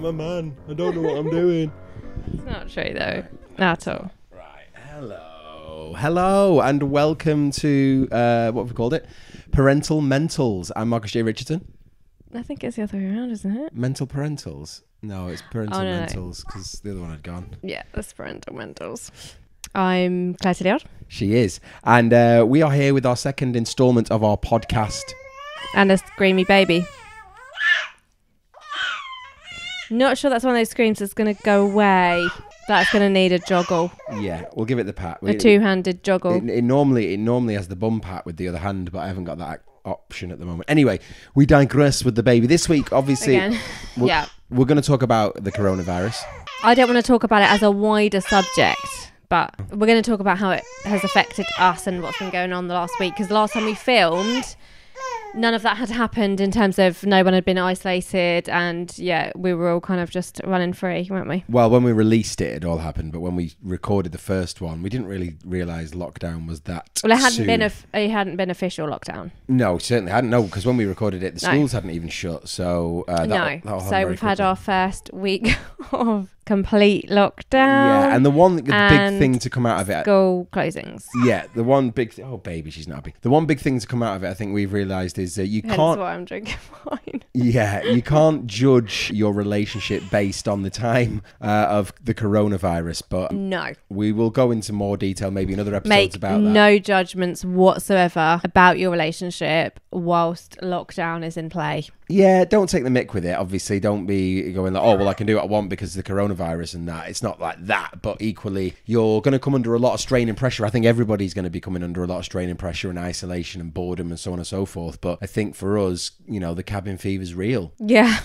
I'm a man. I don't know what I'm doing. It's not true though, not at all. Right. Hello. Hello, and welcome to uh, what have we called it? Parental Mentals. I'm Marcus J. Richardson. I think it's the other way around, isn't it? Mental Parentals. No, it's Parental Oh, no, no. Mentals because the other one had gone. Yeah, that's parental mentals. I'm Claire Tillyard, She is. And uh, we are here with our second installment of our podcast. and a screamy baby. Not sure that's one of those screams that's going to go away. That's going to need a joggle, Yeah, we'll give it the pat. a two-handed joggle. It, it normally it normally has the bum pat with the other hand, but I haven't got that option at the moment. Anyway, we digress with the baby this week. Obviously, Again, we're, yeah. we're going to talk about the coronavirus. I don't want to talk about it as a wider subject, but we're going to talk about how it has affected us and what's been going on the last week. Because the last time we filmed, none of that had happened in terms of no one had been isolated, and yeah, we were all kind of just running free, weren't we? Well, when we released it, it all happened, but when we recorded the first one, we didn't really realise lockdown was that. Well, it hadn't soon. been a, it hadn't been official lockdown. no, certainly hadn't. No, because when we recorded it, the No. schools hadn't even shut. So uh, that, no, that'll so we've had our first week of complete lockdown. yeah, and the one the big thing to come out of it. school closings. Yeah, the one big th- oh baby, she's not happy. The one big thing to come out of it, I think we've realised is that you Hence can't why I'm drinking wine. Yeah, you can't judge your relationship based on the time uh, of the coronavirus, but No. we will go into more detail maybe in other episodes make about that. no judgments whatsoever about your relationship whilst lockdown is in play. Yeah, don't take the mick with it. Obviously, don't be going like, oh, well, I can do what I want because of the coronavirus and that. It's not like that, but equally, you're going to come under a lot of strain and pressure. I think everybody's going to be coming under a lot of strain and pressure and isolation and boredom and so on and so forth. But I think for us, you know, the cabin fever's real. Yeah.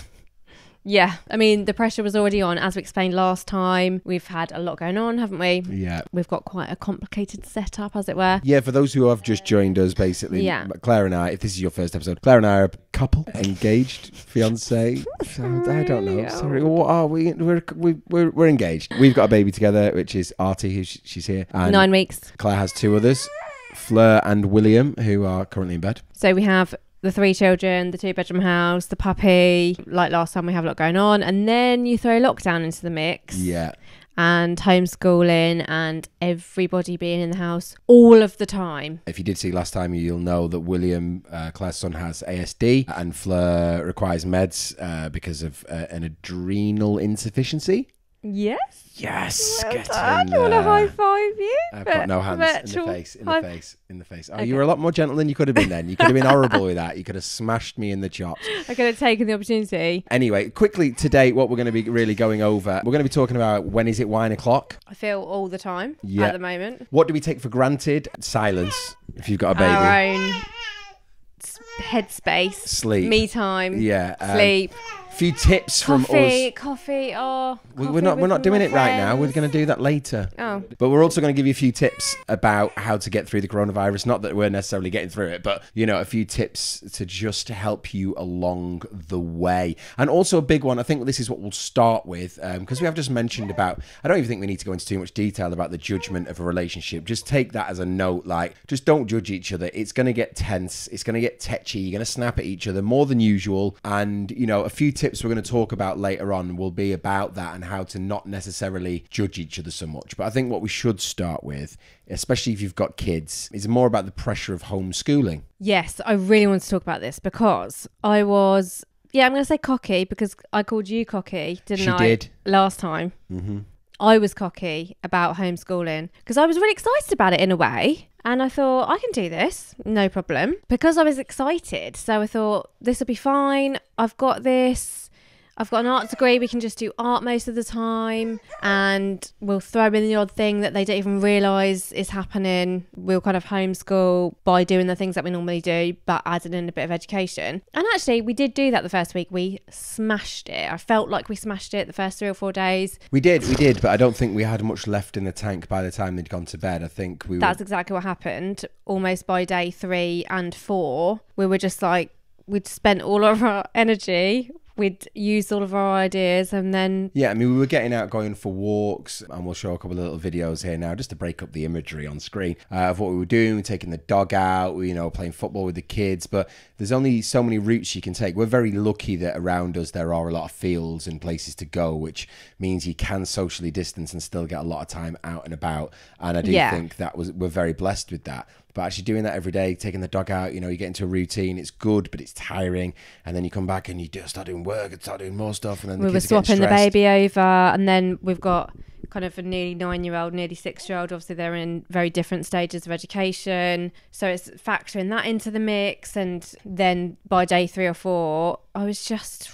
Yeah. I mean, the pressure was already on. As we explained last time, we've had a lot going on, haven't we? Yeah. We've got quite a complicated setup, as it were. Yeah, for those who have just joined us, basically, Yeah. Claire and I, if this is your first episode, Claire and I are a couple, engaged, fiance. I don't know. Sorry, what are we? We're, we, we're we're engaged. We've got a baby together, which is Artie, who she's here, and Nine weeks. Claire has two others, Fleur and William, who are currently in bed. So we have the three children, the two bedroom house, the puppy. Like last time, we have a lot going on. And then you throw lockdown into the mix. Yeah, and homeschooling and everybody being in the house all of the time. if you did see last time, you'll know that William, uh, Claire's son, has ASD, and Fleur requires meds uh, because of uh, an adrenal insufficiency. Yes. Yes, get I in want to high five you. I've got no hands in the face, in the face, in the face. Oh, Okay. you were a lot more gentle than you could have been then. You could have been horrible with that. You could have smashed me in the chops. I could have taken the opportunity. Anyway, quickly today, what we're going to be really going over, we're going to be talking about when is it wine o'clock? I feel all the time Yeah. at the moment. What do we take for granted? Silence, if you've got a baby. Our own headspace, Sleep. me time, Yeah. um, sleep, few tips from us. coffee. Oh, We- coffee We're not. We're not doing it right now. We're going to do that later. Oh, But we're also going to give you a few tips about how to get through the coronavirus. Not that we're necessarily getting through it, but you know, a few tips to just help you along the way. And also a big one. I think this is what we'll start with um, because we have just mentioned about. I don't even think we need to go into too much detail about the judgment of a relationship. Just take that as a note. Like, just don't judge each other. It's going to get tense. It's going to get tetchy. You're going to snap at each other more than usual. And you know, a few tips we're going to talk about later on will be about that and how to not necessarily judge each other so much. But I think what we should start with, especially if you've got kids, is more about the pressure of homeschooling. yes. I really want to talk about this because I was. Yeah, I'm going to say cocky because I called you cocky, didn't She I? did. last time. Mm-hmm. I was cocky about homeschooling because I was really excited about it in a way. And I thought, I can do this, no problem. Because I was excited. So I thought, this will be fine. I've got this. I've got an art degree. We can just do art most of the time. And we'll throw in the odd thing that they don't even realise is happening. We'll kind of homeschool by doing the things that we normally do, but adding in a bit of education. And actually, we did do that the first week. We smashed it. I felt like we smashed it the first three or four days. We did, we did, but I don't think we had much left in the tank by the time they'd gone to bed. I think we That's were. exactly what happened. Almost by day three and four, we were just like, we'd spent all of our energy we'd used all of our ideas and then Yeah, I mean, we were getting out, going for walks, and we'll show a couple of little videos here now just to break up the imagery on screen uh, of what we were doing. Taking the dog out, you know, playing football with the kids, but there's only so many routes you can take. We're very lucky that around us there are a lot of fields and places to go, which means you can socially distance and still get a lot of time out and about. And I do Yeah. think that was we're very blessed with that. But actually doing that every day, taking the dog out, you know, you get into a routine. It's good, but it's tiring. And then you come back and you do start doing work and start doing more stuff. And then the we were kids are swapping the baby over and then we've got kind of a nearly nine year old nearly six year old obviously they're in very different stages of education so it's factoring that into the mix and then by day three or four i was just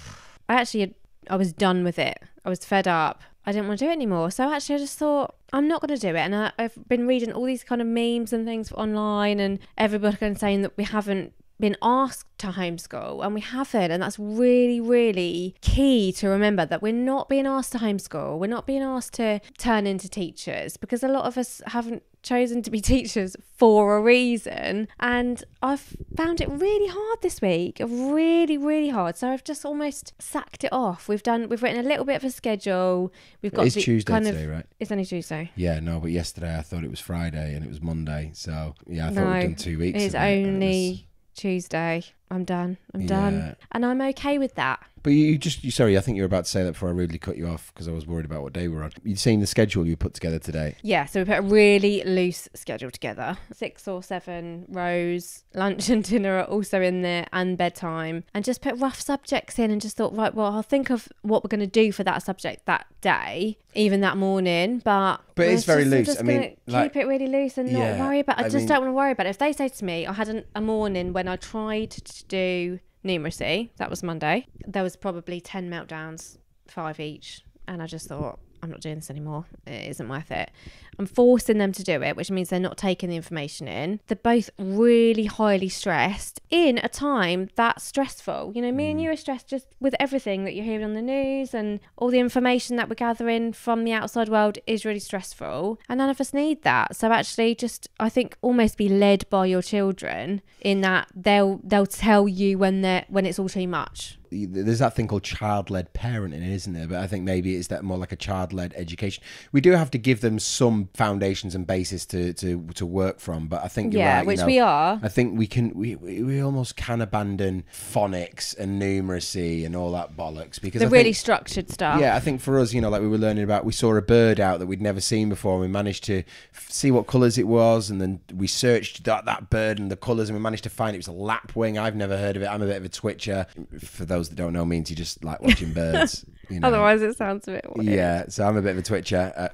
i actually i was done with it i was fed up i didn't want to do it anymore. So actually i just thought i'm not going to do it. And I, i've been reading all these kind of memes and things online and everybody kind of saying that we haven't been asked to homeschool and we haven't and that's really really key to remember that we're not being asked to homeschool we're not being asked to turn into teachers because a lot of us haven't chosen to be teachers for a reason and i've found it really hard this week really really hard so i've just almost sacked it off we've done we've written a little bit of a schedule we've got It's Tuesday kind today, of right? it's only tuesday Yeah, no, but yesterday I thought it was Friday and it was Monday. So yeah, I thought no we'd done two weeks. it's of it, only tuesday i'm done i'm done and i'm okay with that But you just, you, sorry, I think you were about to say that before I rudely cut you off because I was worried about what day we're on. You'd seen the schedule you put together today. Yeah, so we put a really loose schedule together. Six or seven rows, lunch and dinner are also in there, and bedtime, and just put rough subjects in and just thought, right, well, I'll think of what we're going to do for that subject that day, even that morning. But But it's very just- loose. just I mean, like- keep it really loose and Yeah, not worry about. I, I just mean- don't want to worry about it. If they say to me, I had an, a morning when I tried to do numeracy, that was Monday. There was probably ten meltdowns, five each, and I just thought. I'm not doing this anymore. It isn't worth it. I'm forcing them to do it, which means they're not taking the information in. They're both really highly stressed in a time that's stressful. You know, me and Mm. you are stressed just with everything that you're hearing on the news and all the information that we're gathering from the outside world is really stressful. And none of us need that. So actually just I think almost be led by your children in that they'll they'll tell you when they're when it's all too much. There's that thing called child-led parenting, isn't there? But I think maybe it's that more like a child-led education. We do have to give them some foundations and basis to to, to work from. But I think yeah, right, you which know, we are. I think we can we, we we almost can abandon phonics and numeracy and all that bollocks because The I really think, structured stuff. yeah, I think for us, you know, like we were learning about, we saw a bird out that we'd never seen before, and we managed to see what colours it was, and then we searched that, that bird and the colours, and we managed to find it was a lapwing. I've never heard of it. I'm a bit of a twitcher. For those that don't know, means you just like watching birds. You know? Otherwise, it sounds a bit weird. Yeah, so I'm a bit of a twitcher.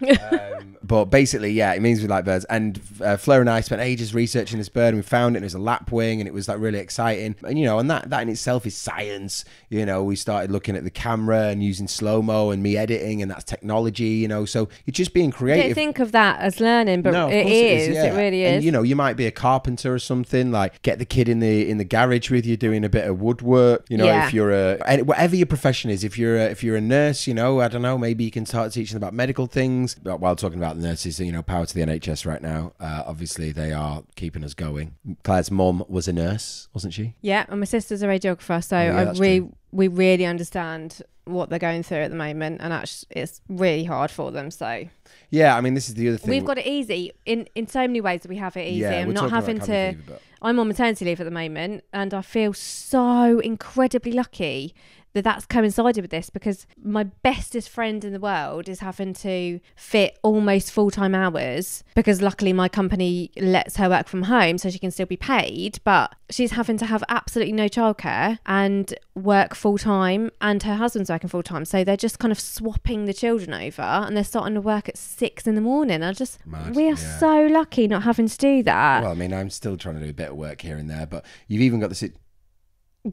Um, but basically, yeah, it means we like birds. And uh, Fleur and I spent ages researching this bird, and we found it. And it was a lapwing, and it was like really exciting. And you know, and that that in itself is science. You know, we started looking at the camera and using slow mo and me editing, and that's technology. You know, so it's just being I creative. don't think of that as learning, but No, of it course is. It, yeah. really And, is. you know, you might be a carpenter or something. Like, get the kid in the in the garage with you doing a bit of woodwork. You know, Yeah. if you're a whatever your profession is, if you're a, if you're a nurse, you know, I don't know, maybe you can start teaching about medical things. But while talking about the nurses, you know, power to the NHS right now. Uh, obviously, they are keeping us going. Claire's mom was a nurse, wasn't she? yeah, and my sister's a radiographer, so yeah, I that's really, we really understand what they're going through at the moment, and actually, it's really hard for them. So Yeah, I mean, this is the other thing. we've got it easy in in so many ways. We have it easy. Yeah, I'm not having to. fever, but- I'm on maternity leave at the moment, and I feel so incredibly lucky that that's coincided with this because my bestest friend in the world is having to fit almost full time hours because luckily my company lets her work from home so she can still be paid, but she's having to have absolutely no childcare and work full time, and her husband's working full time. So they're just kind of swapping the children over and they're starting to work at six in the morning. I just, Mad, we are yeah. so lucky not having to do that. Well, I mean, I'm still trying to do a bit of work here and there, but you've even got the sit.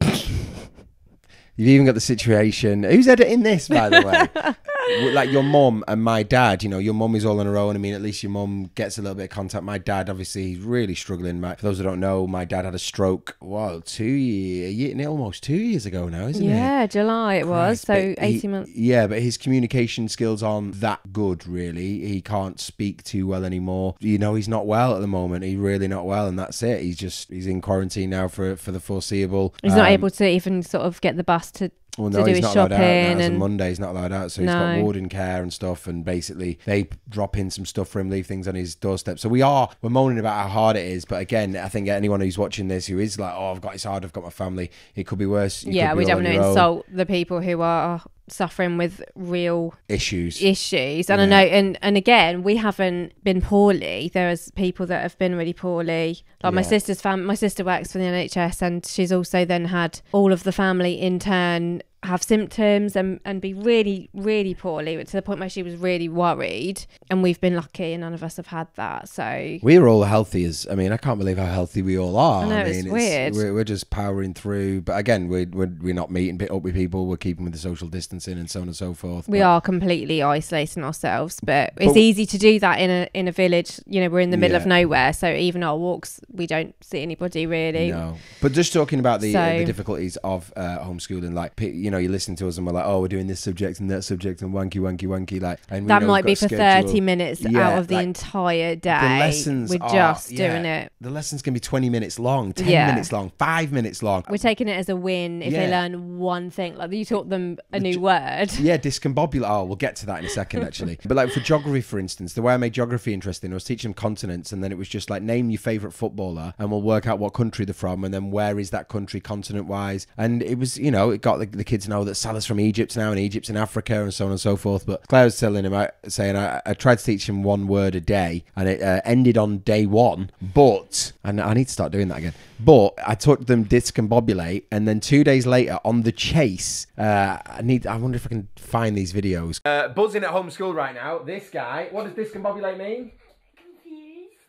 You've even got the situation. Who's editing this, by the way? like your mum and my dad, you know, your mum is all on her own. I mean, at least your mum gets a little bit of contact. My dad, obviously, he's really struggling. My, for those who don't know, my dad had a stroke. well, two year, year, almost two years ago now, isn't it? Yeah, July it was. Christ, So but he- 18 months. Yeah, but his communication skills aren't that good, really. He can't speak too well anymore. You know, he's not well at the moment. He's really not well, and that's it. He's just he's in quarantine now for for the foreseeable. He's not Um, able to even sort of get the bus to. Well, no, he's not allowed out. shopping Now. It's a and- Monday. He's not allowed out, so he's got No. warden care and stuff. And basically, they drop in some stuff for him, leave things on his doorstep. So we are we're moaning about how hard it is. But again, I think anyone who's watching this who is like, "Oh, I've got it's hard. I've got my family. It could be worse." You yeah, be we don't want to your own." insult the people who are suffering with real issues. issues. And I Yeah. know, and, and again, we haven't been poorly. There's people that have been really poorly. Like my sister's fam, my sister works for the NHS, and she's also then had all of the family in turn have symptoms and, and be really, really poorly to the point where she was really worried. And we've been lucky, and none of us have had that. So We're all healthy as I mean, I can't believe how healthy we all are. I know, mean, it's weird. We're, we're just powering through. But again, we're, we're we're not meeting up with people. We're keeping with the social distancing and so on and so forth. we But- are completely isolating ourselves, but it's But- easy to do that in a in a village. You know, we're in the middle of nowhere, so even our walks, we don't see anybody really. No, but just talking about the, uh, the difficulties of uh, homeschooling, like p- you know, you listen to us and we're like, oh, we're doing this subject and that subject and wanky, wanky, wanky, like, and we that know might be for a 30 minutes Yeah, out of the like, entire day. The lessons We're are- just yeah, doing it. The lessons can be twenty minutes long, ten Yeah. minutes long, five minutes long. We're taking it as a win if they learn one thing. Like you taught them a new word. Yeah, discombobulate. Oh, we'll get to that in a second, actually. but like for geography, for instance, the way I made geography interesting, I was teaching them continents, and then it was just like name your favorite footballer, and we'll work out what country they're from, and then where is that country continent wise. And it was, you know, it got the, the kids to know that Salah's from Egypt now, and Egypt's in Africa, and so on and so forth. But Claire was telling him, I, saying, I, I tried to teach him one word a day, and it uh, ended on day one. But and I need to start doing that again. But I taught them discombobulate, and then two days later on the chase, uh, I need. I wonder if I can find these videos. Uh, buzzing at home school right now. This guy. What does discombobulate mean?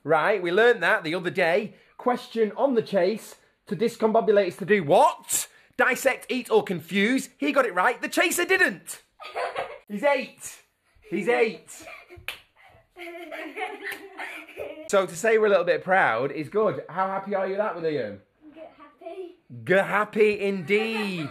Right, we learned that the other day. Question on the chase to discombobulate is to do what? Dissect, eat, or confuse. He got it right. The chaser didn't. He's eight. He's eight. So to say we're a little bit proud is good. How happy are you with that, William? Get happy. G happy indeed.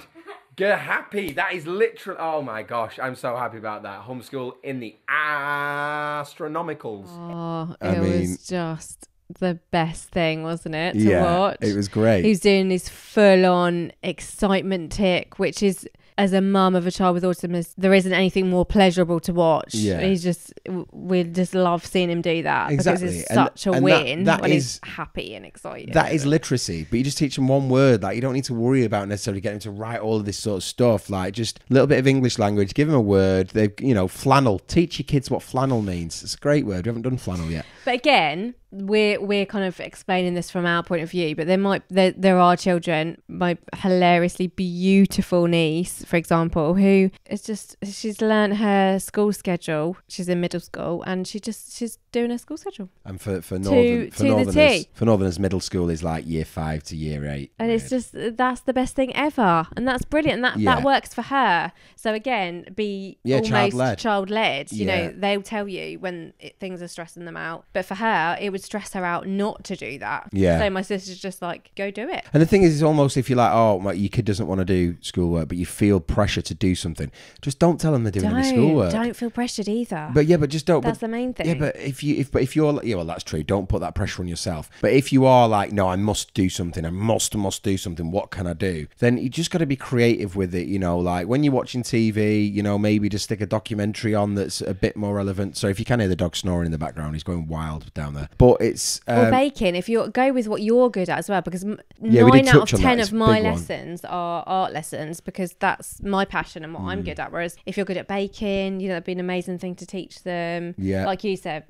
Get happy. That is literally. Oh my gosh, I'm so happy about that. Homeschool in the astronomicals. Oh, it I mean- was just the best thing, wasn't it, to yeah, watch? it was great. He's doing this full on excitement tick, which is, as a mum of a child with autism, is, there isn't anything more pleasurable to watch. Yeah. He's just, we just love seeing him do that Exactly. because it's And- such a and win that when is- he's happy and excited. That is literacy, but you just teach them one word. Like you don't need to worry about necessarily getting to write all of this sort of stuff. Like just a little bit of English language. Give them a word. They, you know, flannel. Teach your kids what flannel means. It's a great word. We haven't done flannel yet. But again, we're we're kind of explaining this from our point of view. But there might there there are children. My hilariously beautiful niece, for example, who is just she's learned her school schedule. She's in middle school, and she just she's doing her school schedule. And for for northern for to the northerners, for northerners, middle school is like year five to year eight. And it's just that's the best thing ever, and that's brilliant. And that Yeah. that works for her. So again, be Yeah, almost child led. You Yeah. know, they'll tell you when it, things are stressing them out. But for her, it would stress her out not to do that. Yeah. So my sister's just like, go do it. And the thing is, it's almost if you're like, oh, my, your kid doesn't want to do schoolwork, but you feel pressure to do something, just don't tell them they're doing any Don't schoolwork. don't feel pressured either. But yeah, but just don't. that's but, the main thing. Yeah, but if you if but if you're like- yeah, well, that's true. Don't put that pressure on yourself. But if you are like, no, I must do something. I must must do something. What can I do? Then you just got to be creative with it. You know, like when you're watching TV, you know, maybe just stick a documentary on that's a bit more relevant. So if you can hear the dog snoring in the background, he's going wild down there. But it's or um, baking if you go with what you're good at as well because Yeah, we nine out of ten of my big one. lessons are art lessons because that's my passion and what Mm. I'm good at whereas if you're good at baking you know that'd be an amazing thing to teach them Yeah. like you said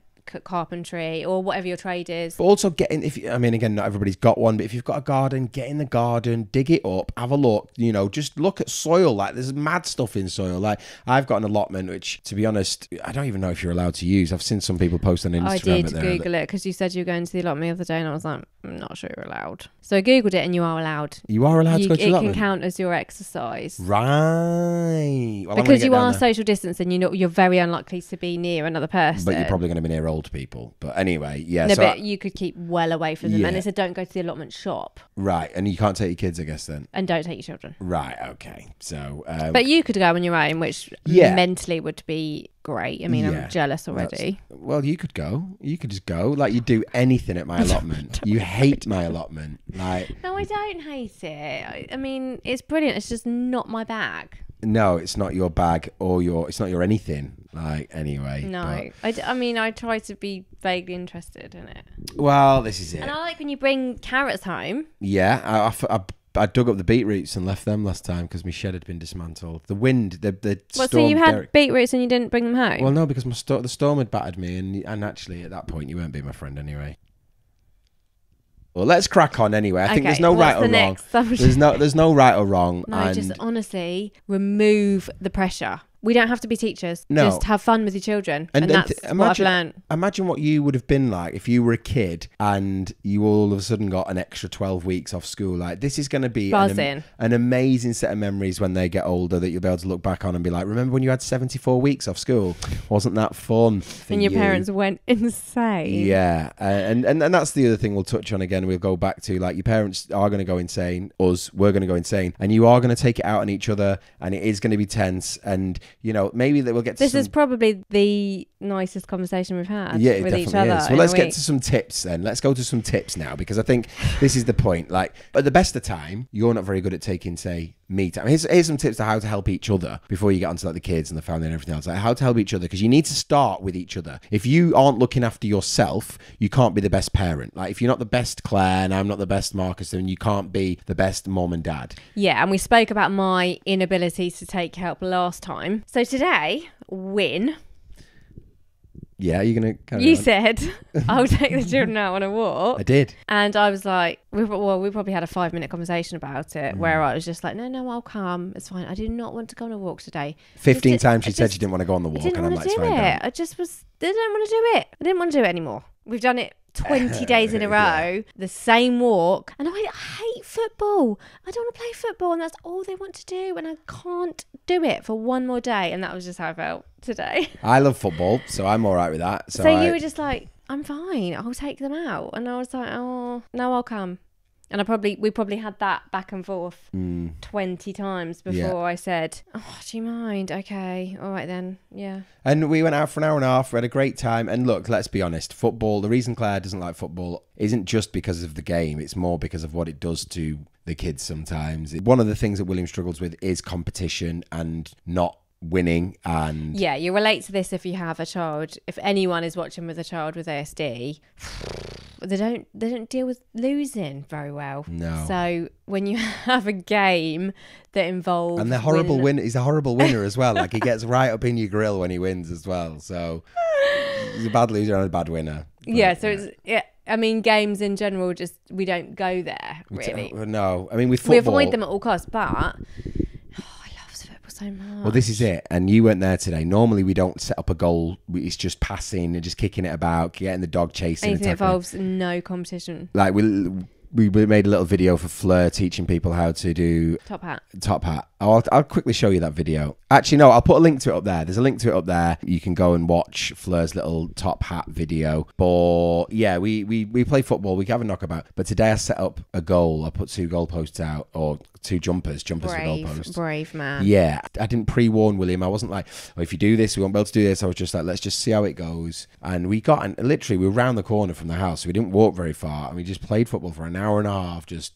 carpentry or whatever your trade is. But also getting if you- I mean again not everybody's got one, but if you've got a garden, get in the garden, dig it up, have a look. You know, just look at soil. Like there's mad stuff in soil. Like I've got an allotment, which to be honest, I don't even know if you're allowed to use. I've seen some people post on Instagram. I did Google it because you said you were going to the allotment the other day, and I was like, I'm not sure you're allowed. So I Googled it, and you are allowed. You are allowed You, to go to it the can count as your exercise. Right. Well, because you are there. social distancing, you know you're very unlikely to be near another person. But you're probably going to be near old people. But anyway, yeah. no, so but I- you could keep well away from them. And Yeah. it said don't go to the allotment shop right, and you can't take your kids, I guess then. and don't take your children. Right. Okay. So. Um, But you could go on your own, which Yeah. mentally would be great. I mean, Yeah, I'm jealous already. Well, you could go. You could just go. Like you do anything at my allotment. you hate my allotment. Like No, I don't hate it. I, I mean, it's brilliant. It's just not my bag. No, it's not your bag or your. It's not your anything. Like anyway. No, I, d- I mean, I try to be vaguely interested in it. well, this is it. And I like when you bring carrots home. Yeah, I. I dug up the beetroots and left them last time because my shed had been dismantled. The wind, the the Well, storm. so you had Derek- beetroots and you didn't bring them home? well, no, because my sto- the storm had battered me, and and actually at that point you weren't being my friend anyway. Well, let's crack on anyway. I think there's no right or the wrong. next? There's no there's no right or wrong. no, and just honestly remove the pressure. We don't have to be teachers. No. Just have fun with your children. And And, then that's th- what I've imagine- learned. imagine what you would have been like if you were a kid and you all of a sudden got an extra 12 weeks off school like this is going to be an, am- an amazing set of memories when they get older that you'll be able to look back on and be like remember when you had 74 weeks off school wasn't that fun for And your you?" parents went insane. yeah uh, and, and and that's the other thing we'll touch on again we'll go back to like your parents are going to go insane us we're going to go insane and you are going to take it out on each other and it is going to be tense and you know maybe that we'll get to This some- is probably the nicest conversation we've had yeah, with each other. is. Well, let's get week. to some tips then. Let's go to some tips now because I think this is the point. Like, at the best of time, you're not very good at taking, say, me time. Here's, here's some tips to how to help each other before you get onto like the kids and the family and everything else. Like how to help each other because you need to start with each other. If you aren't looking after yourself, you can't be the best parent. Like if you're not the best Claire and I'm not the best Marcus, then you can't be the best mom and dad. Yeah, and we spoke about my inability to take help last time. So today, win. Yeah, you're gonna. Carry You on? said I'll take the children out on a walk, I did. and I was like, we, well, we probably had a five minute conversation about it, Mm. where I was just like, no, no, I'll come. It's fine. I do not want to go on a walk today. Fifteen Just- times she I said she didn't want to go on the I walk, didn't and I'm like, do it. don't." I just was. I didn't want to do it. I didn't want to do it anymore. We've done it 20 days in a row, the same walk. And I hate football. I don't want to play football. And that's all they want to do. And I can't do it for one more day. And that was just how I felt today. I love football, so I'm all right with that. So, So, I, you were just like, I'm fine. I'll take them out. And I was like, oh, no, I'll come. And I probably, we probably had that back and forth Mm. 20 times before Yeah. I said, oh, do you mind? Okay. All right then. Yeah. And we went out for an hour and a half. We had a great time. And look, let's be honest. Football. The reason Claire doesn't like football isn't just because of the game. It's more because of what it does to the kids. Sometimes one of the things that William struggles with is competition and not winning. And Yeah, you relate to this if you have a child. If anyone is watching with a child with ASD, they don't they don't deal with losing very well. No. So when you have a game that involves and the horrible win- win. He's a horrible winner as well. Like he gets right up in your grill when he wins as well. So he's a bad loser and a bad winner. But, Yeah, so it's yeah. I mean, games in general, just we don't go there we really. no, I mean with We avoid them at all costs. But oh, I love football so much. Well, this is it. And you weren't there today. Normally, we don't set up a goal. It's just passing and just kicking it about, getting the dog chasing. anything that involves no competition. Like we we made a little video for Fleur teaching people how to do Top hat. top hat. Oh, I'll, I'll quickly show you that video. Actually, no, I'll put a link to it up there. There's a link to it up there. You can go and watch Fleur's little top hat video. But yeah, we we, we play football. We have a knockabout. But today I set up a goal. I put two goalposts out or two jumpers, jumpers for goalposts. brave man. Yeah, I didn't pre-warn William. I wasn't like, oh, if you do this, we won't be able to do this. I was just like, let's just see how it goes. And we got, and literally, we were round the corner from the house. So we didn't walk very far, and we just played football for an hour and a half, just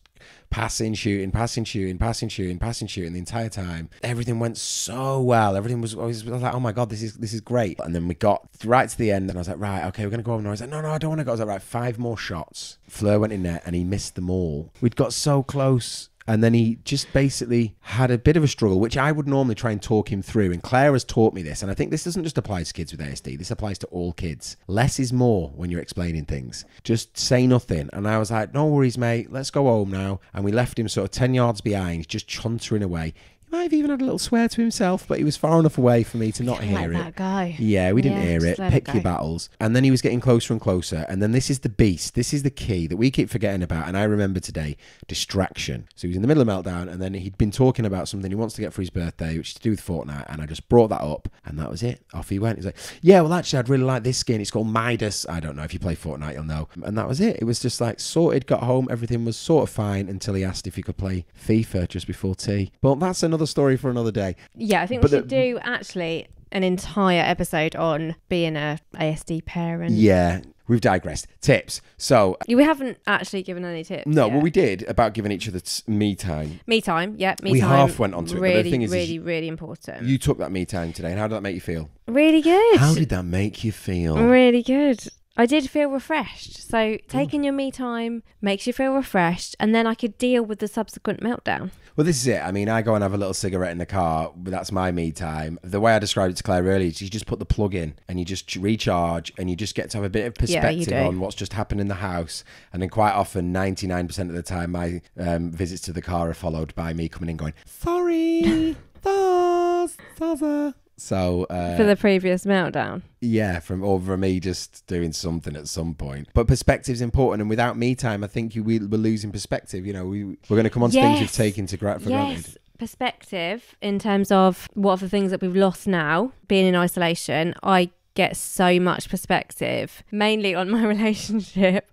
passing, shooting, passing, shooting, passing, shooting, passing, shooting the entire time. Everything went so well. Everything was, was, like, oh my god, this is this is great. And then we got right to the end, and I was like, right, okay, we're gonna go over. And I was like, no, no, I don't want to go. I was like, right, five more shots. Fleur went in there, and he missed them all. We'd got so close. And then he just basically had a bit of a struggle, which I would normally try and talk him through. And Claire has taught me this. And I think this doesn't just apply to kids with ASD, this applies to all kids. Less is more when you're explaining things. Just say nothing. And I was like, no worries, mate. Let's go home now. And we left him sort of 10 yards behind, just chuntering away. Might have even had a little swear to himself, but he was far enough away for me to not hear Let it. that guy. Yeah, we didn't Yeah, hear it Pick your battles. And then he was getting closer and closer. And then this is the beast. This is the key that we keep forgetting about. And I remember today distraction. So he was in the middle of meltdown. And then he'd been talking about something he wants to get for his birthday, which is to do with Fortnite. And I just brought that up. And that was it. Off he went. He's like, Yeah, well, actually, I'd really like this skin. It's called Midas. I don't know. If you play Fortnite, you'll know. And that was it. It was just like sorted, got home. Everything was sort of fine until he asked if he could play FIFA just before tea. But that's another story for another day. Yeah, I think But we the- should do actually an entire episode on being a ASD parent. Yeah, we've digressed. Tips. So We haven't actually given any tips. No, yet. well, we did about giving each other t- me time. me time. Yeah, me We time. half went onto it, but the Really, thing is- is really, really important. You took that me time today, and how did that make you feel? really good. How did that make you feel? Really good. I did feel refreshed. So taking your me time makes you feel refreshed, and then I could deal with the subsequent meltdown. Well, this is it. I mean, I go and have a little cigarette in the car, but that's my me time. The way I described it to Claire earlier is you just put the plug in and you just recharge and you just get to have a bit of perspective do. on what's just happened in the house. And then quite often, 99% of the time, my um, visits to the car are followed by me coming in going, sorry, those, those. So, uh, For the previous meltdown. Yeah, from over me just doing something at some point. But perspective's important, and without me time, I think you, we, we're losing perspective. You know, we we're going to come on to things we've taken to gra- for yes. granted. Perspective in terms of what are the things that we've lost now, being in isolation. I get so much perspective, mainly on my relationship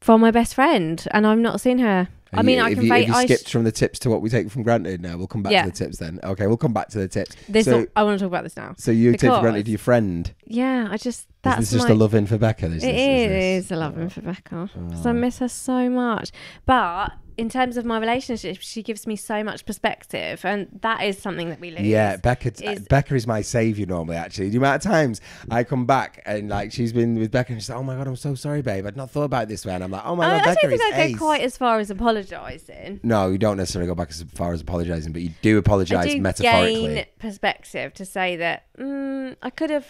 from my best friend, and I've not seen her. I mean, you- I if can you, if you I sh- skipped from the tips to what we take for granted now, we'll come back Yeah. to the tips then. Okay, we'll come back to the tips. this. so, I want to talk about this now. so you take for granted your friend. Yeah, I just that's is just my, a love in for Becca? Is It this, is, this? is a loving for Becca because I Oh. miss her so much. But in terms of my relationship, she gives me so much perspective, and that is something that we lose. Yeah, Becca. is- Becca is my savior normally. Actually, the amount of times I come back and like she's been with Becca and she's like, "Oh my god, I'm so sorry, babe. I'd not thought about it this way." And I'm like, "Oh my I, god, I Becca don't think is I ace." go quite as far as apologising. No, you don't necessarily go back as far as apologising, but you do apologise metaphorically. gain perspective to say that mm, I could have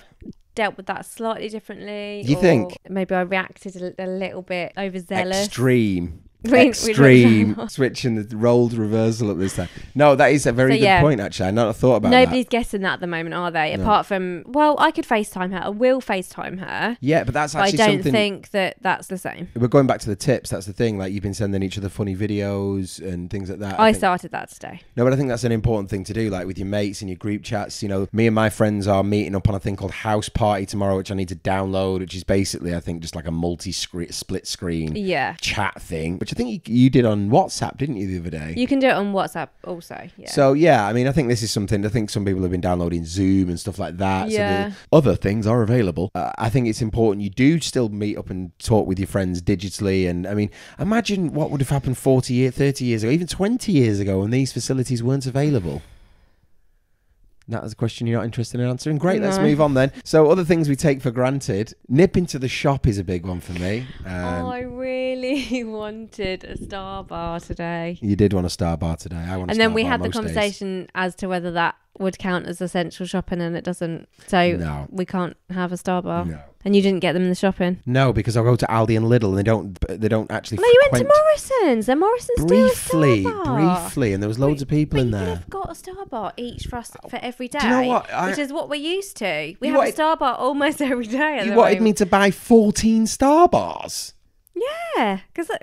dealt with that slightly differently. You or think? Maybe I reacted a, a little bit overzealous. Extreme. We- we Extreme. don't- Switching the rolled reversal at this time. No, that is a very So, good yeah. point, actually. I not thought about Nobody's that. guessing that at the moment, are they? No. Apart from, well, I could FaceTime her. I will FaceTime her. Yeah, but that's But I don't something. think that that's the same. We're going back to the tips. That's the thing. Like you've been sending each other funny videos and things like that. I think- started that today. No, but I think that's an important thing to do, like with your mates and your group chats. You know, me and my friends are meeting up on a thing called House Party tomorrow, which I need to download, which is basically, I think, just like a multi split screen Yeah. chat thing, which I think you, you did on WhatsApp, didn't you, the other day? You can do it on WhatsApp also. Yeah. So yeah, I mean, I think this is something. I think some people have been downloading Zoom and stuff like that. Yeah. So other things are available. Uh, I think it's important you do still meet up and talk with your friends digitally. And I mean, imagine what would have happened 40 years, 30 years ago, even 20 years ago, when these facilities weren't available. That is a question you're not interested in answering. Great, let's move on then. So, other things we take for granted. Nipping to the shop is a big one for me. Um, oh, I really wanted a star bar today. You did want a star bar today. I want. And then we had the most days. conversation as to whether that would count as essential shopping and it doesn't. So No. we can't have a star bar. No. And you didn't get them in the shopping. No, because I'll go to Aldi and Lidl and they don't they don't actually No, you went to Morrison's. And Morrison's briefly, do briefly, and there was loads of people But in there. have got a star bar each for us for every day. you know what? I- which is what we're used to. We have wanted- a star bar almost every day. You wanted me to buy 14 Star Bars. Yeah, because are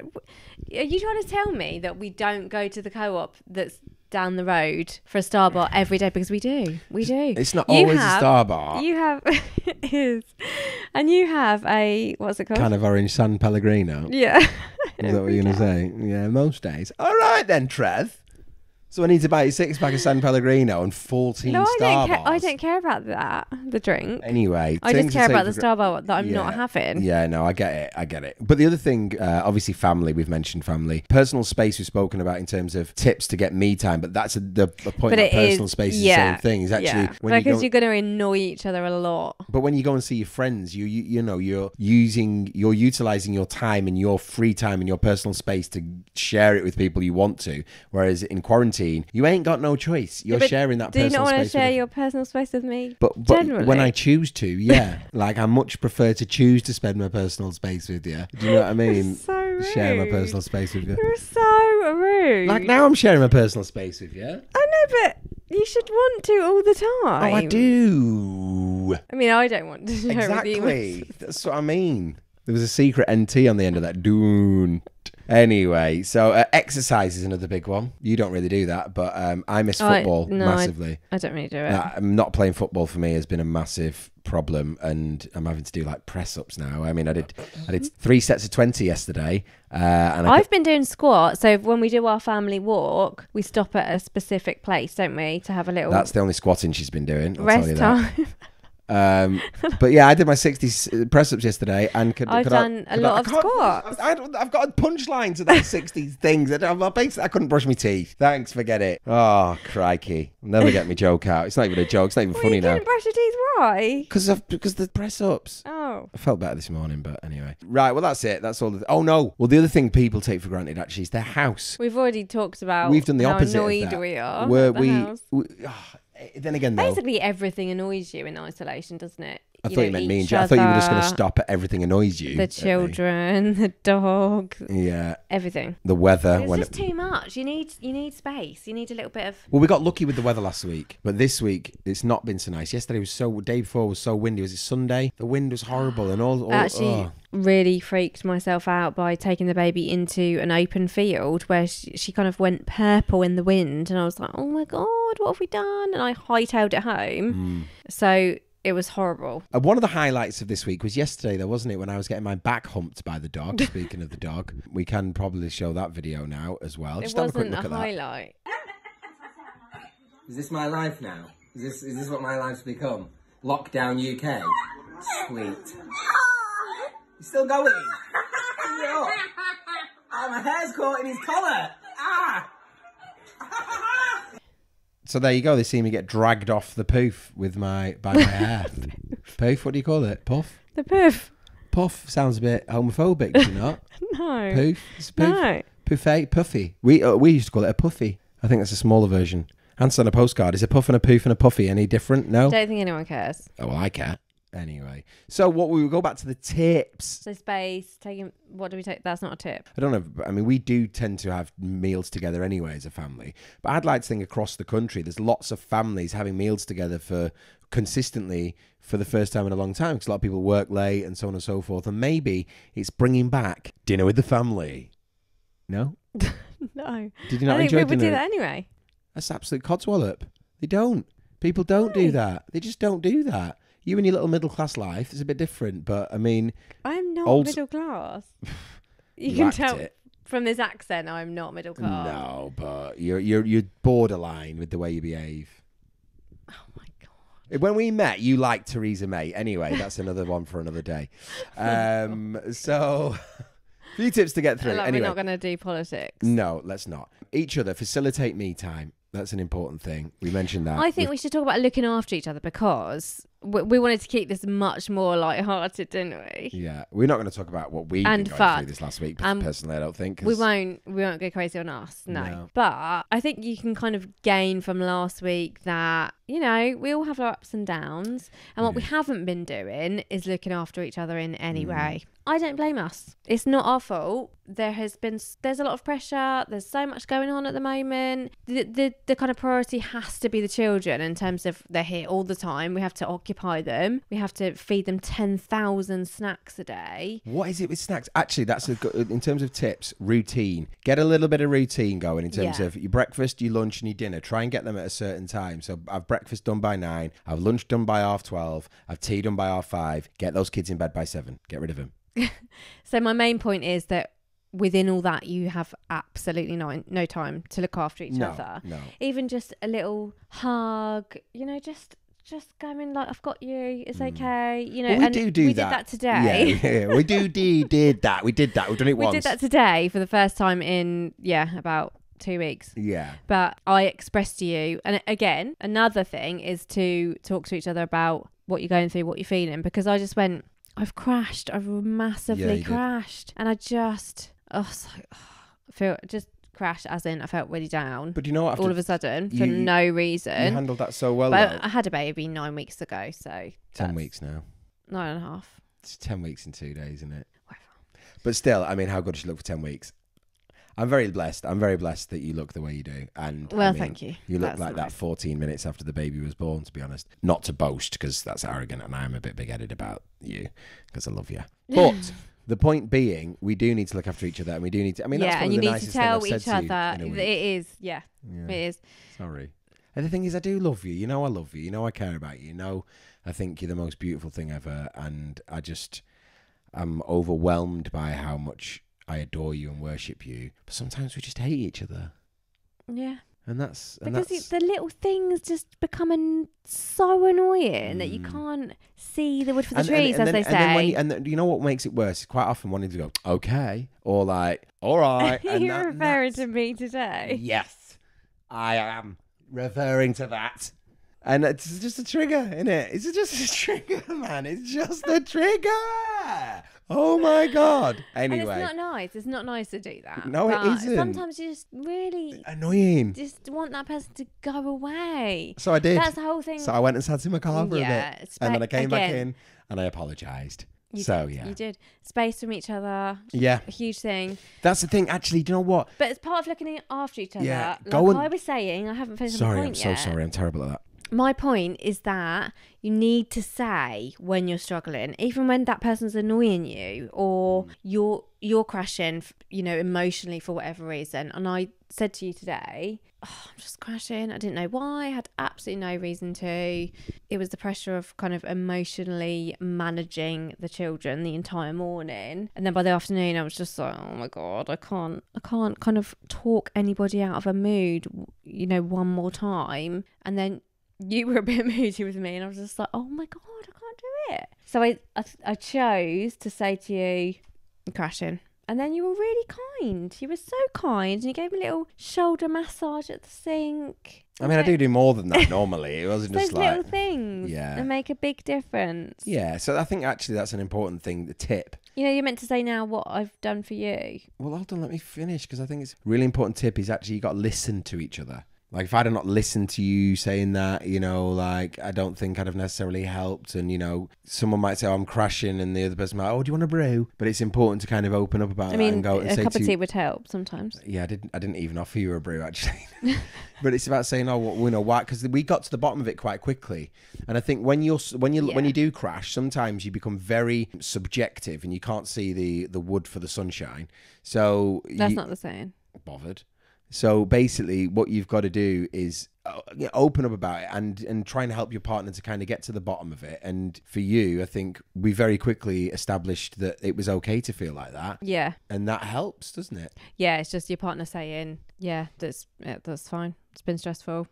you trying to tell me that we don't go to the co-op that's down the road for a star bar every day? Because we do, we do. It's not You always have- a Star Bar. You have it is, and you have a what's it called? Kind of orange San Pellegrino. yeah. Is that what you're to say? Yeah, most days. All right then, Trev. So I need to buy a six pack of San Pellegrino and 14 No, I Star don't care. I bars. don't care about that. The drink. Anyway, I just care about the for gra- star bar that I'm not Yeah. having. Yeah, no, I get it. I get it. But the other thing, uh, obviously, family. We've mentioned family. Personal space. We've spoken about in terms of tips to get me time. But that's a, the, the point. But that it personal is space is yeah, the same thing. Is actually yeah. when you because go. you're going to annoy each other a lot. But when you go and see your friends, you, you you know you're using you're utilizing your time and your free time and your personal space to share it with people you want to. Whereas in quarantine, you ain't got no choice. You're But sharing that Do you not want to share your personal space with me? but, but Generally. when I choose to, yeah, like I much prefer to choose to spend my personal space with you. Do you know what I mean? so rude. Share my personal space with you. You're so rude. Like now, I'm sharing my personal space with you. I know, but you should want to all the time. Oh, I do. I mean, I don't want to share with you. Exactly. That's what I mean. There was a secret NT on the end of that. Don't. Anyway, so uh, exercise is another big one. You don't really do that, but um, I miss Oh, I- football no, I- massively. I don't really do it. Uh, not playing football for me has been a massive problem, and I'm having to do like press ups now. I mean, I did I did three sets of twenty yesterday, uh, and I I've been doing squats. So when we do our family walk, we stop at a specific place, don't we, to have a little that's the only squatting she's been doing. I'll tell you rest that. time. Um, but yeah, I did my 60 press ups yesterday, and could, I've could I- done a lot I, of I squats. I, don't- I've got a punchline to that 60 things. I, basically, I couldn't brush my teeth. Thanks, forget it. Oh, crikey. I'll never get my joke out. It's not even a joke. It's not even Well, funny you now. didn't brush your teeth right. Because of because the press ups. Oh. I felt better this morning, but anyway. Right, well, that's it. That's all. The, oh, no. Well, the other thing people take for granted actually is their house. We've already talked about We've done the how opposite. annoyed of that. we are. Where we, we ah, then again, though, Basically, everything annoys you in isolation, doesn't it? I thought you meant me and I thought you were just going to stop at everything annoys you. The children, the dog, Yeah, everything. the weather. It's when just it, too much. You need you need space. You need a little bit of. well, we got lucky with the weather last week, but this week it's not been so nice. Yesterday was so. Day before was so windy. Was it Sunday? The wind was horrible and all. all actually oh. really freaked myself out by taking the baby into an open field where she, she kind of went purple in the wind, and I was like, "Oh my god, what have we done?" And I hightailed it home. Mm. So it was horrible. Uh, one of the highlights of this week was yesterday, though, wasn't it? When I was getting my back humped by the dog. Speaking of the dog, we can probably show that video now as well. It Just have a quick wasn't a, look at that. highlight. Is this my life now? Is this is this what my life's become? Lockdown UK. Sweet. You still going? oh, my hair's caught in his collar. Ah. So there you go. They see me get dragged off the poof with my by my hair. poof. What do you call it? Puff. The poof. Puff sounds a bit homophobic, does it not? No. Poof. It's poof. No. Puffy. Puffy. We uh, we used to call it a puffy. I think that's a smaller version. Answer on a postcard. Is a puff and a poof and a puffy any different? No. Don't think anyone cares. Oh, well, I care. Anyway, so what we will go back to the tips. So space, taking what do we take? That's not a tip. I don't know. but, I mean, we do tend to have meals together anyway as a family. But I'd like to think across the country, there's lots of families having meals together for consistently for the first time in a long time because a lot of people work late and so on and so forth. And maybe it's bringing back dinner with the family. No, No. did you I not think enjoy people dinner? do that anyway. That's absolute codswallop. They don't. People don't do that. They just don't do that. You and your little middle class life is a bit different, but I mean, I'm not Old- middle class. You can tell it. from this accent I'm not middle class. No, but you're you're you're borderline with the way you behave. Oh my god. When we met, you liked Theresa May. Anyway, that's another one for another day. Um, so, few tips to get through. Like, anyway, We're not going to do politics. no, let's not. Each other facilitate me time. That's an important thing. We mentioned that. I think we should talk about looking after each other because we, we wanted to keep this much more light-hearted, didn't we? Yeah, we're not going to talk about what we've And been going through this last week. Um, personally, I don't think We won't we won't go crazy on us, no. No. But I think you can kind of gain from last week that, you know, we all have our ups and downs. And what we haven't been doing is looking after each other in any Mm. way. I don't blame us. It's not our fault. There has been there's a lot of pressure. There's so much going on at the moment. The the, the kind of priority has to be the children in terms of they're here all the time. We have to occupy them. We have to feed them 10,000 snacks a day. What is it with snacks? Actually, that's a good, in terms of tips, routine. Get a little bit of routine going in terms Yeah. of your breakfast, your lunch, and your dinner. Try and get them at a certain time. So I've breakfast done by nine, I've lunch done by half twelve, I've tea done by half five. Get those kids in bed by seven. Get rid of them. So my main point is that within all that, you have absolutely no no time to look after each no, other. no. Even just a little hug, you know, just just going like, "I've got you. It's hmm. okay." You know. Well, we and do do we that. did that today. Yeah, yeah, we do de- did that. We did that. We've done it we once. We did that today for the first time in yeah about two weeks. Yeah. But I expressed to you, and again, another thing is to talk to each other about what you're going through, what you're feeling, because I just went, I've crashed, I've Yeah, massively did. crashed, and I just, oh, so, I feel just crashed, as in I felt really down But you know what? all of a sudden for you- you- no you reason. handled that so well. But though. I had a baby nine weeks ago, so Ten weeks now. nine and a half. It's ten weeks in two days, isn't it? Whatever. But still, I mean, how good does she look for ten weeks? I'm very blessed. I'm very blessed that you look the way you do. And I Well, mean, thank you. You look That's like that 14 minutes after the baby was born, to be honest. Not to boast, because that's arrogant, and I am a bit big headed about you, because I love you. But the point being, we do need to look after each other, and we do need to. I mean, that's yeah, one and you the need to tell each said to you other. It is, yeah, Yeah. it is. Sorry. And the thing is, I do love you. You know, I love you. You know, I care about you. You know, I think you're the most beautiful thing ever. And I just, I'm overwhelmed by how much I adore you and worship you. But sometimes we just hate each other. Yeah. And that's, and Because that's the little things just become an, so annoying that you Mm. can't see the wood for the and, trees, and as then, they And then when say. you, and you know what makes it worse? It's quite often wanting to go, okay, or like, all right. You're that- referring to me today. Yes, I am referring to that. And it's just a trigger, isn't it? It's just a trigger, man. It's just a trigger. Oh my god. And Anyway, it's not nice. It's not nice to do that. No, it but isn't. Sometimes you just really annoying. just want that person to go away. So I did. That's the whole thing. So I went and sat in my car for Yeah, a bit, and then I came back again. in and I apologised. You So did, yeah, You did. Space from each other. yeah. A huge thing. That's the thing. Actually, do you know what? But it's part of looking after each other. Yeah, Like go and- I was saying, I haven't finished Sorry, my I'm point so yet. sorry. I'm terrible at that. My point is that you need to say when you're struggling, even when that person's annoying you or mm. you're you're crashing, you know, emotionally for whatever reason. And I said to you today, oh, I'm just crashing. I didn't know why. I had absolutely no reason to. It was the pressure of kind of emotionally managing the children the entire morning, and then by the afternoon, I was just like, oh my god, I can't, I can't kind of talk anybody out of a mood, you know, one more time, and then you were a bit moody with me and I was just like, oh my God, I can't do it. So I, I, I chose to say to you, "I'm crashing. And then you were really kind. You were so kind and you gave me a little shoulder massage at the sink. I mean, I do do more than that normally. It wasn't Those just little things Yeah. that make a big difference. yeah. So I think actually that's an important thing. The tip. You know, you're meant to say now what I've done for you. Well, hold on, let me finish because I think it's a really important tip is actually you got to listen to each other. Like if I'd have not listened to you saying that, you know, like I don't think I'd have necessarily helped. And you know, someone might say, "Oh, I'm crashing," and the other person might, "Oh, do you want a brew?" But it's important to kind of open up about I that mean, and go and a say cup of tea would help sometimes. Yeah, I didn't. I didn't even offer you a brew actually, but it's about saying, "Oh, well, you know, why?" Because we got to the bottom of it quite quickly, and I think when you're when you when you do crash, sometimes you become very subjective and you can't see the the wood for the sunshine. So That's you, not the saying. bothered. So basically, what you've got to do is uh, open up about it and and try and help your partner to kind of get to the bottom of it. And for you, I think we very quickly established that it was okay to feel like that, Yeah. and that helps, doesn't it? Yeah, it's just your partner saying, yeah, that's yeah, that's fine. It's been stressful.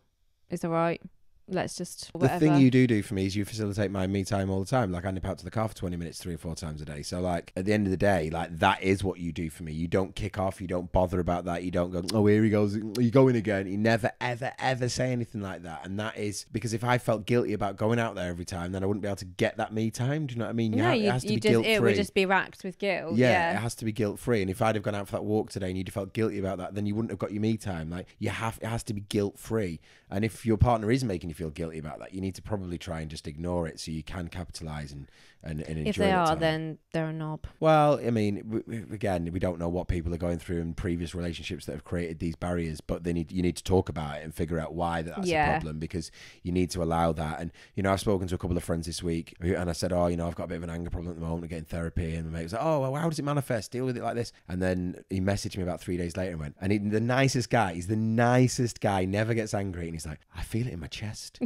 It's all right. Let's just whatever. The thing you do do for me is you facilitate my me time all the time. Like I nip out to the car for 20 minutes three or four times a day. So like at the end of the day, like that is what you do for me. You don't kick off. You don't bother about that. You don't go, oh, here he goes. Are you going again? You never, ever, ever say anything like that. And that is because if I felt guilty about going out there every time, then I wouldn't be able to get that me time. Do you know what I mean? no, you, it has to you be just guilt it would just be racked with guilt. Yeah, Yeah. it has to be guilt free. And if I'd have gone out for that walk today and you'd have felt guilty about that, then you wouldn't have got your me time. Like you have, it has to be guilt free. And if your partner is making you feel guilty about that, you need to probably try and just ignore it so you can capitalize and and, and enjoy. if they that are, time. then they're a knob. Well, I mean, again, we don't know what people are going through in previous relationships that have created these barriers, but they need you need to talk about it and figure out why that that's Yeah. a problem because you need to allow that. And you know, I've spoken to a couple of friends this week, who, and I said, oh, you know, I've got a bit of an anger problem at the moment. I'm getting therapy, and my mate was like, oh, well, how does it manifest? Deal with it like this. And then he messaged me about three days later and went, and he, the nicest guy, he's the nicest guy, never gets angry, and he's like, I feel it in my chest.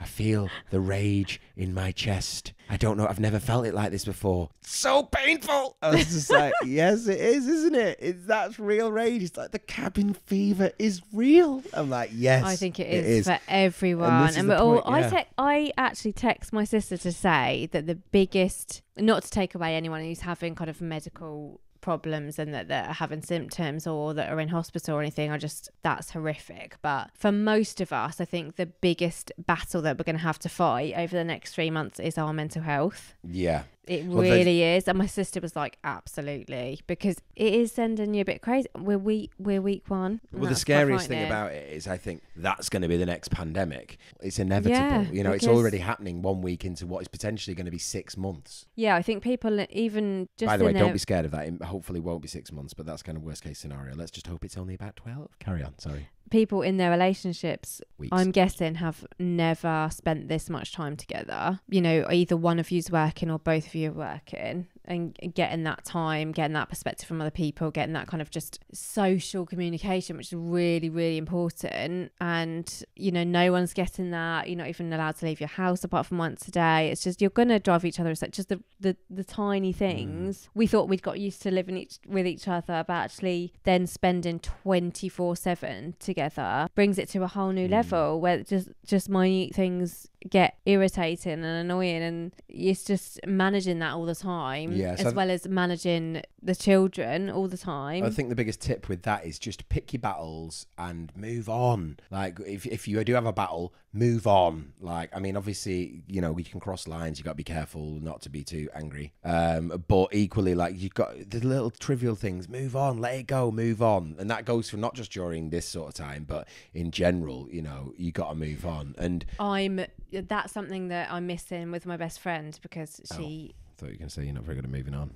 I feel the rage in my chest. I don't know. I've never felt it like this before. So painful. I was just like, yes, it is, isn't it? It's that's real rage. It's like the cabin fever is real. I'm like, yes. I think it is, for everyone. this is And the we're all, point, I te- I actually text my sister to say that the biggest, not to take away anyone who's having kind of medical problems and that, that are having symptoms or that are in hospital or anything. I just that's horrific. But for most of us, I think the biggest battle that we're going to have to fight over the next three months is our mental health. Yeah. It Well, really is, and my sister was like, "Absolutely," because it is sending you a bit crazy. We're week, we're week one. Well, the scariest thing about it is, I think that's going to be the next pandemic. It's inevitable. Yeah, you know, it's already happening one week into what is potentially going to be six months. Yeah, I think people even just By the way, in don't be scared of that. It hopefully won't be six months, but that's kind of worst case scenario. Let's just hope it's only about 12. Carry on. Sorry. People in their relationships, Weeks. I'm guessing, have never spent this much time together. You know, either one of you's working or both of you are working, and getting that time, getting that perspective from other people, getting that kind of just social communication, which is really, really important. And you know, no one's getting that. You're not even allowed to leave your house apart from once a day. It's just you're gonna drive each other. It's like just the the, the tiny mm. things. We thought we'd got used to living each with each other, but actually then spending twenty four seven together brings it to a whole new mm. level where just just minute things get irritating and annoying and it's just managing that all the time Yeah, so as I've- well as managing the children all the time I think the biggest tip with that is just pick your battles and move on. Like if, if you do have a battle, move on. Like I mean, obviously, you know, we can cross lines. You got to be careful not to be too angry. Um, but equally, like you've got the little trivial things. Move on, let it go, move on, and that goes for not just during this sort of time, but in general. You know, you got to move on. And I'm that's something that I'm missing with my best friend because she I thought you were going to say you're not very good at moving on.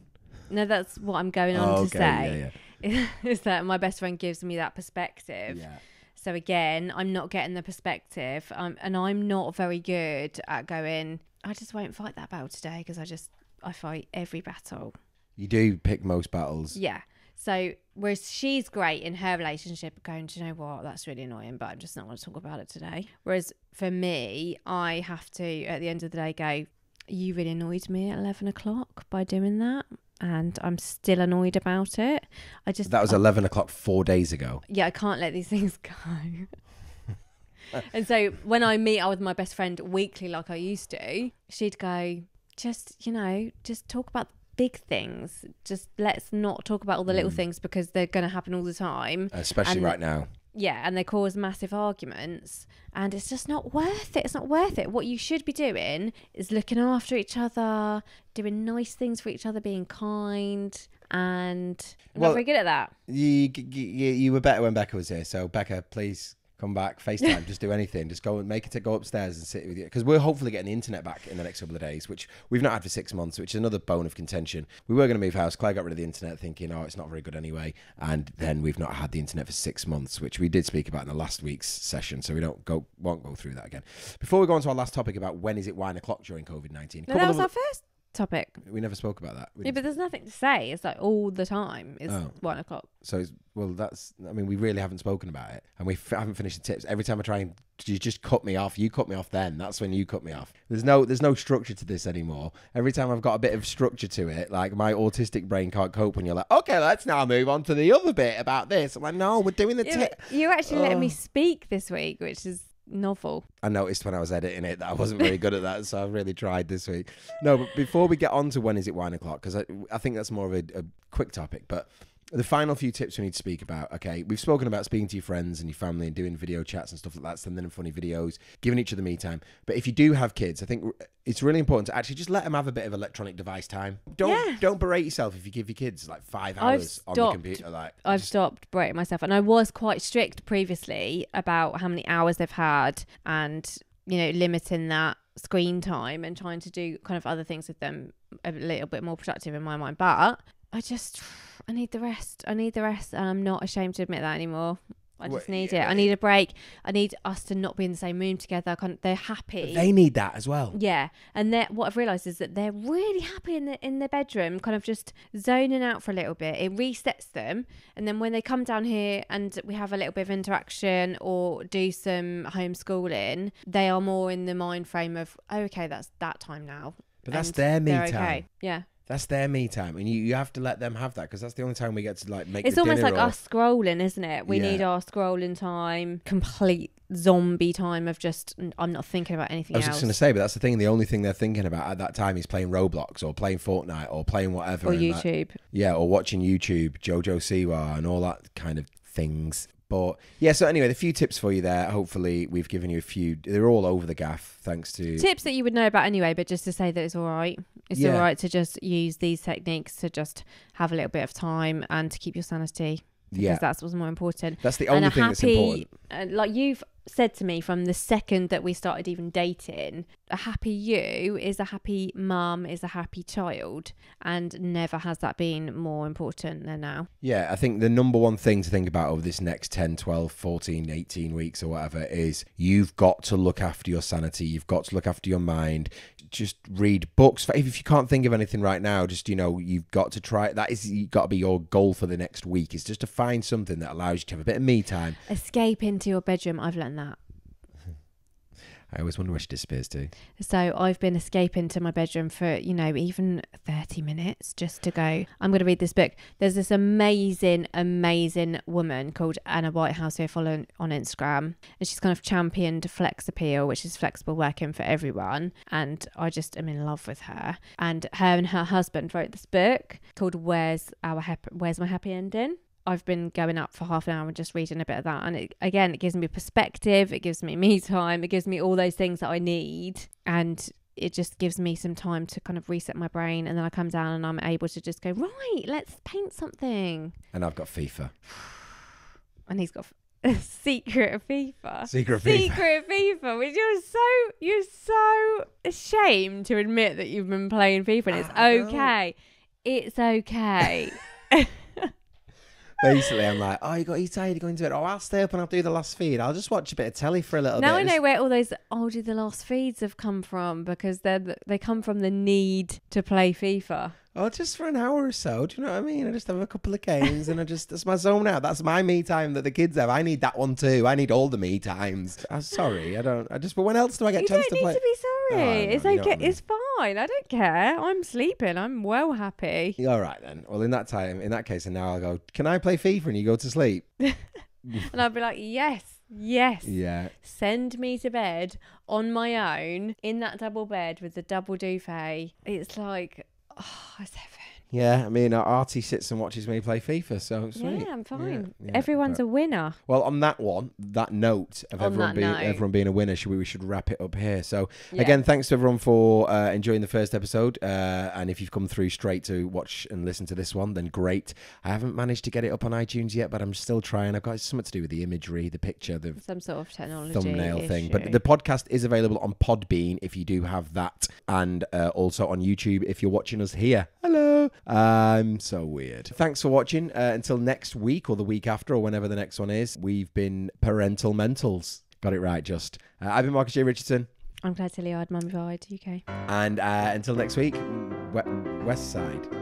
no that's what I'm going on Oh, to say yeah, is that my best friend gives me that perspective yeah. So again, I'm not getting the perspective, um, and I'm not very good at going. I just won't fight that battle today because I just I fight every battle. You do pick most battles. Yeah. So whereas she's great in her relationship, going, do you know what? That's really annoying, but I'm just not going to talk about it today. Whereas for me, I have to at the end of the day go. You really annoyed me at eleven o'clock by doing that, and I'm still annoyed about it. I just That was 11 o'clock four days ago. yeah, I can't let these things go. and so when I meet up with my best friend weekly, like I used to, she'd go, just, you know, just talk about big things. Just let's not talk about all the little mm. things because they're going to happen all the time. Especially And- right now. Yeah, and they cause massive arguments, and it's just not worth it. It's not worth it. What you should be doing is looking after each other, doing nice things for each other, being kind, and I'm Well- not very good at that. You, you you were better when Becca was here. So Becca, please come back, FaceTime, just do anything, just go and make it to go upstairs and sit with you because we're hopefully getting the internet back in the next couple of days, which we've not had for six months, which is another bone of contention. We were going to move house. Claire got rid of the internet, thinking, oh, it's not very good anyway, and then we've not had the internet for six months, which we did speak about in the last week's session. So we don't go won't go through that again. Before we go on to our last topic about when is it wine o'clock during COVID nineteen, No, that was our first topic. we never spoke about that. We Yeah, but there's nothing to say. It's like all the time. It's Oh. one o'clock. So, it's, well, that's. I mean, we really haven't spoken about it, and we f- haven't finished the tips. Every time I try and you just cut me off, you cut me off. Then that's when you cut me off. There's no, there's no structure to this anymore. Every time I've got a bit of structure to it, like my autistic brain can't cope when you're like, okay, let's now move on to the other bit about this. I'm like, no, we're doing the Yeah, tip. but you actually let me speak this week, which is novel. I noticed when I was editing it that I wasn't very good at that, so I really tried this week. No, but before we get on to when is it wine o'clock, because I, I think that's more of a, a quick topic, but the final few tips we need to speak about. Okay, we've spoken about speaking to your friends and your family and doing video chats and stuff like that, sending them funny videos, giving each other me time. But if you do have kids, I think it's really important to actually just let them have a bit of electronic device time. Don't Yeah. don't berate yourself if you give your kids like five I've hours on the computer. Like I've just- stopped berating myself, and I was quite strict previously about how many hours they've had, and you know, limiting that screen time and trying to do kind of other things with them a little bit more productive in my mind. But I just, I need the rest. I need the rest, and I'm not ashamed to admit that anymore. I just Well, need it. I need a break. I need us to not be in the same room together. They're happy. They need that as well. Yeah, and they what I've realised is that they're really happy in the in their bedroom, kind of just zoning out for a little bit. It resets them, and then when they come down here and we have a little bit of interaction or do some homeschooling, they are more in the mind frame of oh, okay, that's that time now. But that's their me time. Okay. Yeah, That's their me time, and you, you have to let them have that because that's the only time we get to like make. it's almost like or- us scrolling, isn't it? We Yeah. need our scrolling time, complete zombie time of just I'm not thinking about anything I was else. just going to say, but that's the thing. The only thing they're thinking about at that time is playing Roblox or playing Fortnite or playing whatever. or YouTube. yeah, or watching YouTube, Jojo Siwa, and all that kind of things. But yeah, so anyway, the few tips for you there. Hopefully, we've given you a few. They're all over the gaff, thanks to. tips that you would know about anyway, but just to say that it's all right. It's Yeah. all right to just use these techniques to just have a little bit of time and to keep your sanity because yeah, that's what's more important. that's the only thing that's happy, important. uh, like you've said to me from the second that we started even dating, a happy you is a happy mum, is a happy child, and never has that been more important than now. Yeah, I think the number one thing to think about over this next 10, 12, 14, 18 weeks or whatever is you've got to look after your sanity. You've got to look after your mind. Just read books. If you can't think of anything right now, just, you know, you've got to try. That is got to be your goal for the next week is just to find something that allows you to have a bit of me time. Escape into your bedroom. I've learned that. I always wonder where she disappears to. So I've been escaping to my bedroom for, you know, even 30 minutes just to go, I'm going to read this book. There's this amazing, amazing woman called Anna Whitehouse who I follow on Instagram. And she's kind of championed Flex Appeal, which is flexible working for everyone. And I just am in love with her. And her and her husband wrote this book called Where's Our Hap- Where's My Happy Ending? I've been going up for half an hour and just reading a bit of that. And it, again, it gives me perspective, it gives me me time, it gives me all those things that I need. And it just gives me some time to kind of reset my brain. And then I come down and I'm able to just go, right, let's paint something. And I've got FIFA. And he's got secret of FIFA. Secret of FIFA. Secret of FIFA, which you're so you're so ashamed to admit that you've been playing FIFA and it's ah, know. okay. It's okay. Basically, I'm like, oh, you got you tired of going to it? Oh, I'll stay up and I'll do the last feed. I'll just watch a bit of telly for a little now bit. I know where all those oh do the last feeds have come from because they're they come from the need to play FIFA. Oh, just for an hour or so. Do you know what I mean? I just have a couple of games and I just, that's my zone out. That's my me time that the kids have. I need that one too. I need all the me times. I'm sorry. I don't, I just, but when else do I get a You chance don't to need play? to be sorry. Oh, know, it's okay. I mean. It's fine. I don't care. I'm sleeping. I'm well happy. All right then. Well, in that time, in that case, and now I'll go, can I play FIFA and you go to sleep? And I'll be like, yes, yes. Yeah. Send me to bed on my own in that double bed with the double duvet. It's like, oh, it's heaven. Yeah. I mean, uh, Artie sits and watches me play FIFA, so sweet. Yeah, I'm fine. yeah, Everyone's but- a winner. Well, on that one, that note of On everyone being note. everyone being a winner, should we, we should wrap it up here. So Yeah. again, thanks to everyone for uh, enjoying the first episode. Uh, and if you've come through straight to watch and listen to this one, then great. I haven't managed to get it up on iTunes yet, but I'm still trying. I've got something to do with the imagery, the picture, the Some sort of technology thumbnail thing. But the podcast is available on Podbean if you do have that, and uh, also on YouTube if you're watching us here. Hello. I'm so weird. Thanks for watching. Uh, until next week or the week after or whenever the next one is, we've been Parental Mentals. Got it right, just. Uh, I've been Marcus J. Richardson. I'm Claire Tillyard, Mummy Vide, UK. And uh, until next week, we- West Side.